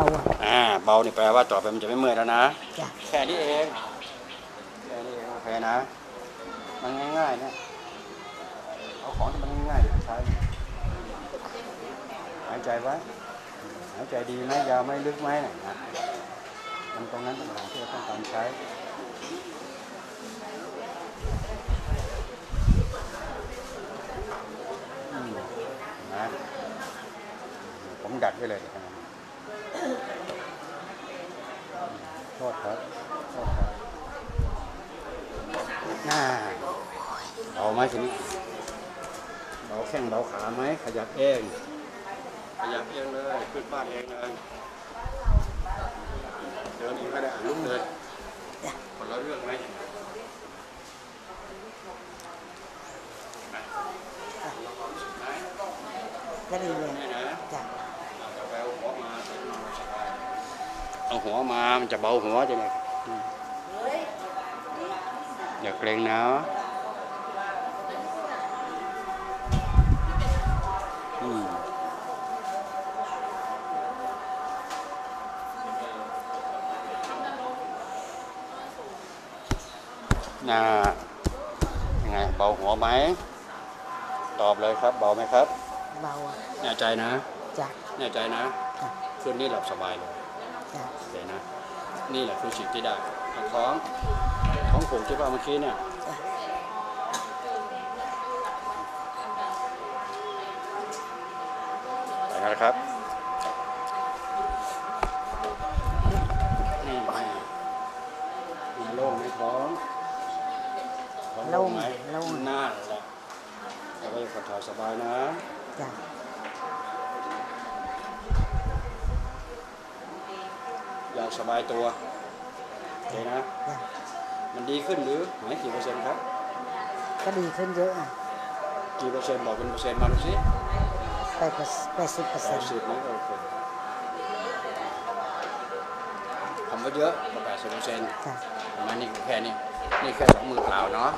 เบาอะอ่าเบานี่แปลว่าต่อไปมันจะไม่เมื่อยแล้วนะจ้ะแค่นี้เองแค่นี้เองโอเคนะ มันง่ายๆเนี่ยเอาของที่มันง่ายๆเดี๋ยวใช้หายใจไว้หายใจดีไหมยาวไหมลึกไหมน่ะนะมันตรงนั้นเป็นของที่เราต้องการใช้อืมนะผมดัดไว้เลยนะครับ โทษครับโทษครับน่าเบาไหมทีนี้เบาแข้งเบาขาไหมขยับเอง ขยับเองเลยขึ้นบ้านเองเลยเดินเองก็ได้ลุกเดินคนละเรื่องไหมไหมเราความรู้สึกไหมก็ดีเลยนี่นะจ้ะ จะไปเอาหัวมาจะนอนสบาย เอาหัวมามันจะเบาหัวจะเนี่ยอืมอย่าเกรงนะอืมน่ายังไงเบาหัวไหม ตอบเลยครับ เบาไหมครับ เบาอะแน่ใจนะจ้ะแน่ใจนะจ้ะคืนนี้หลับสบายเลยจ้ะ โอเคนะ นี่แหละคือสิ่งที่ได้เอาท้องท้องผูกที่ว่าเมื่อกี้เนี่ยจ้ะไปแล้วนะครับนี่แม่มีโล่งไหมท้องท้องโล่งไหมโล่งหน้าแหละเอาไว้กดถ่ายสบายนะจ้ะ อยากสบายตัวโอเคนะจ้ะมันดีขึ้นหรือหายกี่เปอร์เซ็นต์ครับ ก็ดีขึ้นเยอะอะกี่เปอร์เซ็นต์บอกเป็นเปอร์เซ็นต์มาดูสิแปดแปดสิบเปอร์แปเซ็นดต์สิบนะโอเคทำไว้เยอะก็แปดสิบเปอร์เซ็นต์จ้ะประมาณนี้แค่นี้ นี่แค่สองมือเปล่าเนาะ